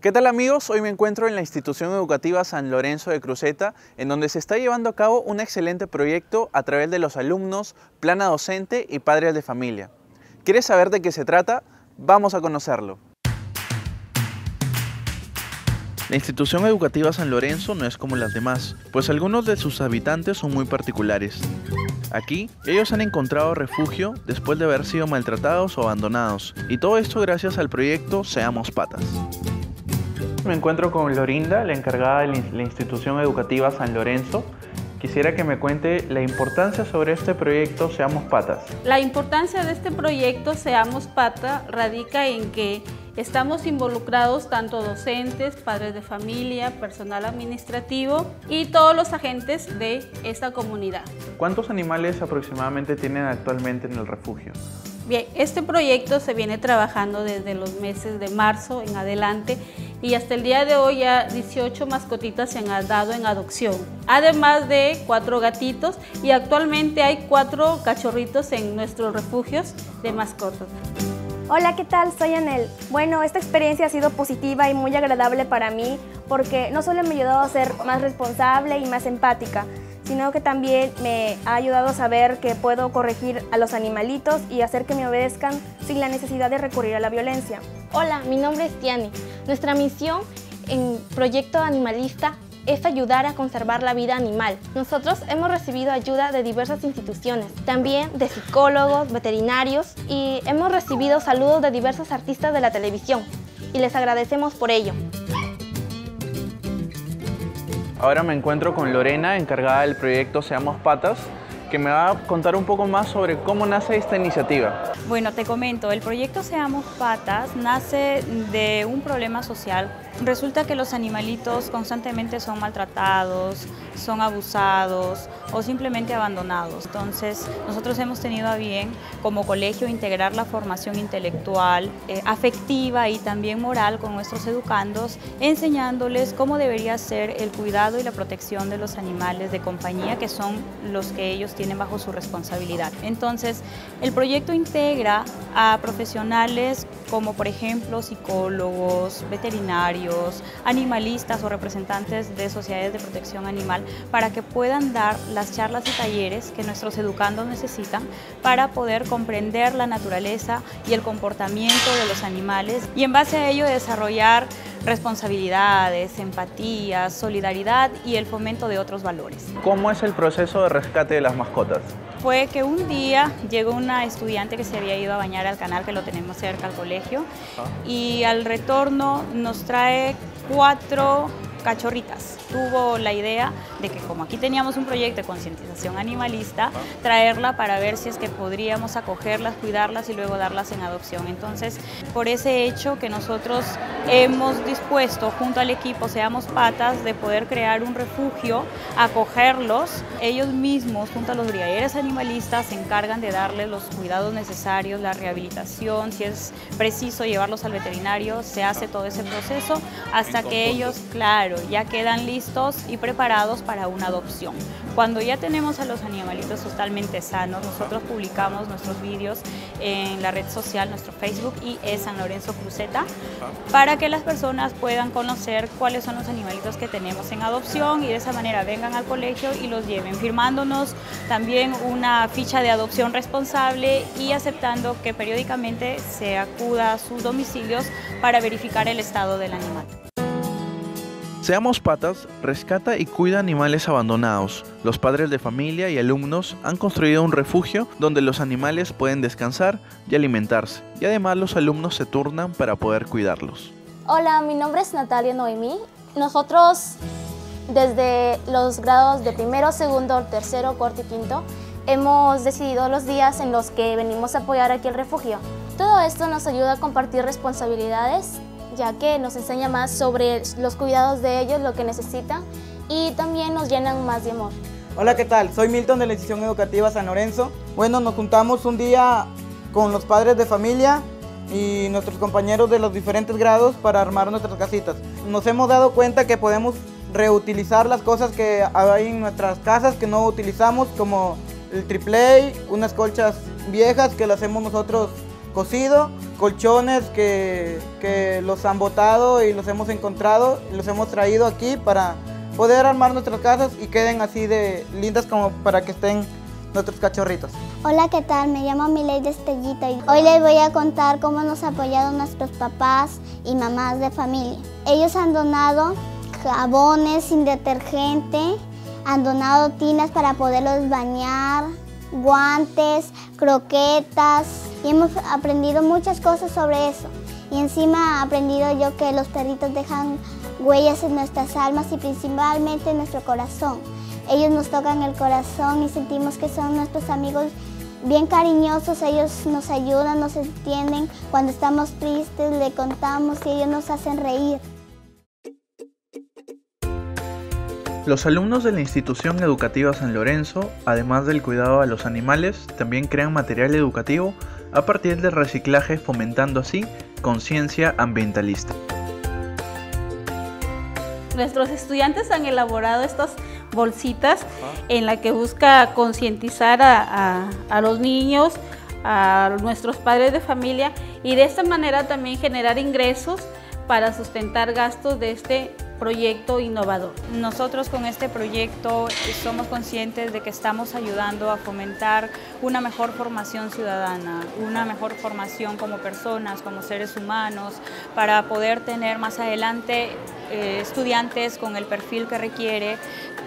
¿Qué tal amigos? Hoy me encuentro en la institución educativa San Lorenzo de Cruzeta, en donde se está llevando a cabo un excelente proyecto a través de los alumnos, plana docente y padres de familia. ¿Quieres saber de qué se trata? Vamos a conocerlo. La institución educativa San Lorenzo no es como las demás, pues algunos de sus habitantes son muy particulares. Aquí, ellos han encontrado refugio después de haber sido maltratados o abandonados, y todo esto gracias al proyecto Seamos Patas. Me encuentro con Lorinda, la encargada de la institución educativa San Lorenzo. Quisiera que me cuente la importancia sobre este proyecto Seamos Patas. La importancia de este proyecto Seamos Pata radica en que estamos involucrados tanto docentes, padres de familia, personal administrativo y todos los agentes de esta comunidad. ¿Cuántos animales aproximadamente tienen actualmente en el refugio? Bien, este proyecto se viene trabajando desde los meses de marzo en adelante y hasta el día de hoy ya 18 mascotitas se han dado en adopción, además de cuatro gatitos y actualmente hay cuatro cachorritos en nuestros refugios de mascotas. Hola, ¿qué tal? Soy Anel. Bueno, esta experiencia ha sido positiva y muy agradable para mí porque no solo me ha ayudado a ser más responsable y más empática, sino que también me ha ayudado a saber que puedo corregir a los animalitos y hacer que me obedezcan sin la necesidad de recurrir a la violencia. Hola, mi nombre es Tiani. Nuestra misión en Proyecto Animalista es ayudar a conservar la vida animal. Nosotros hemos recibido ayuda de diversas instituciones, también de psicólogos, veterinarios y hemos recibido saludos de diversos artistas de la televisión y les agradecemos por ello. Ahora me encuentro con Lorena, encargada del proyecto Seamos Patas, que me va a contar un poco más sobre cómo nace esta iniciativa. Bueno, te comento, el proyecto Seamos Patas nace de un problema social. Resulta que los animalitos constantemente son maltratados, son abusados o simplemente abandonados. Entonces, nosotros hemos tenido a bien como colegio integrar la formación intelectual, eh, afectiva y también moral con nuestros educandos, enseñándoles cómo debería ser el cuidado y la protección de los animales de compañía, que son los que ellos tienen bajo su responsabilidad. Entonces, el proyecto integra a profesionales como por ejemplo psicólogos, veterinarios, animalistas o representantes de sociedades de protección animal para que puedan dar las charlas y talleres que nuestros educandos necesitan para poder comprender la naturaleza y el comportamiento de los animales y en base a ello desarrollar responsabilidades, empatía, solidaridad y el fomento de otros valores. ¿Cómo es el proceso de rescate de las mascotas? Fue que un día llegó una estudiante que se había ido a bañar al canal que lo tenemos cerca al colegio y al retorno nos trae cuatro cachorritas. Tuvo la idea de que como aquí teníamos un proyecto de concientización animalista, traerla para ver si es que podríamos acogerlas, cuidarlas y luego darlas en adopción. Entonces, por ese hecho que nosotros hemos dispuesto junto al equipo Seamos Patas de poder crear un refugio, ellos mismos junto a los brigaderos animalistas se encargan de darles los cuidados necesarios, la rehabilitación, si es preciso llevarlos al veterinario, se hace todo ese proceso hasta que ellos, claro, ya quedan listos y preparados para una adopción. Cuando ya tenemos a los animalitos totalmente sanos, nosotros publicamos nuestros vídeos en la red social, nuestro Facebook y es San Lorenzo Cruzeta, para que las personas puedan conocer cuáles son los animalitos que tenemos en adopción y de esa manera vengan al colegio y los lleven, firmándonos también una ficha de adopción responsable y aceptando que periódicamente se acuda a sus domicilios para verificar el estado del animal. Seamos Patas rescata y cuida animales abandonados. Los padres de familia y alumnos han construido un refugio donde los animales pueden descansar y alimentarse, y además los alumnos se turnan para poder cuidarlos. Hola, mi nombre es Natalia Noemí. Nosotros desde los grados de primero, segundo, tercero, cuarto y quinto hemos decidido los días en los que venimos a apoyar aquí el refugio. Todo esto nos ayuda a compartir responsabilidades ya que nos enseña más sobre los cuidados de ellos, lo que necesitan y también nos llenan más de amor. Hola, ¿qué tal? Soy Milton de la Institución Educativa San Lorenzo. Bueno, nos juntamos un día con los padres de familia y nuestros compañeros de los diferentes grados para armar nuestras casitas. Nos hemos dado cuenta que podemos reutilizar las cosas que hay en nuestras casas que no utilizamos, como el triple unas colchas viejas que las hemos nosotros cocido colchones que, que los han botado y los hemos encontrado, los hemos traído aquí para poder armar nuestras casas y queden así de lindas como para que estén nuestros cachorritos. Hola, ¿qué tal? Me llamo Milady Estellita y hoy les voy a contar cómo nos han apoyado nuestros papás y mamás de familia. Ellos han donado jabones sin detergente, han donado tinas para poderlos bañar, guantes, croquetas y hemos aprendido muchas cosas sobre eso. Y encima he aprendido yo que los perritos dejan huellas en nuestras almas y principalmente en nuestro corazón. Ellos nos tocan el corazón y sentimos que son nuestros amigos bien cariñosos, ellos nos ayudan, nos entienden. Cuando estamos tristes le contamos y ellos nos hacen reír. Los alumnos de la institución educativa San Lorenzo, además del cuidado a los animales, también crean material educativo a partir del reciclaje fomentando así conciencia ambientalista. Nuestros estudiantes han elaborado estas bolsitas en la que busca concientizar a, a, los niños, a nuestros padres de familia y de esta manera también generar ingresos para sustentar gastos de este proyecto innovador. Nosotros con este proyecto somos conscientes de que estamos ayudando a fomentar una mejor formación ciudadana, una mejor formación como personas, como seres humanos, para poder tener más adelante eh, estudiantes con el perfil que requiere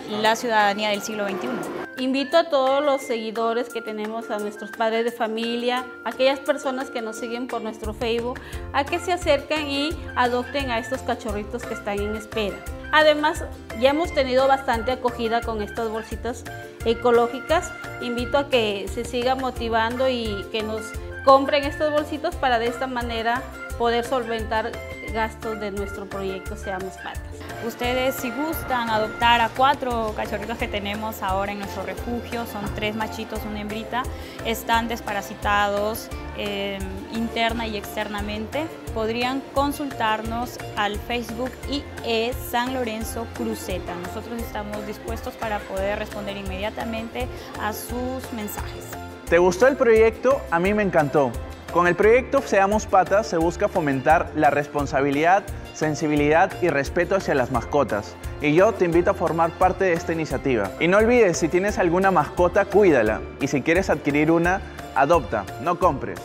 la ciudadanía del siglo XXI. Invito a todos los seguidores que tenemos, a nuestros padres de familia, aquellas personas que nos siguen por nuestro Facebook, a que se acerquen y adopten a estos cachorritos que están en espera. Además, ya hemos tenido bastante acogida con estas bolsitas ecológicas. Invito a que se siga motivando y que nos compren estos bolsitos para de esta manera poder solventar gastos de nuestro proyecto Seamos Patas. Ustedes si gustan adoptar a cuatro cachorritos que tenemos ahora en nuestro refugio, son tres machitos, una hembrita, están desparasitados eh, interna y externamente, podrían consultarnos al Facebook IE San Lorenzo Cruzeta. Nosotros estamos dispuestos para poder responder inmediatamente a sus mensajes. ¿Te gustó el proyecto? A mí me encantó. Con el proyecto Seamos Patas se busca fomentar la responsabilidad, sensibilidad y respeto hacia las mascotas. Y yo te invito a formar parte de esta iniciativa. Y no olvides, si tienes alguna mascota, cuídala. Y si quieres adquirir una, adopta, no compres.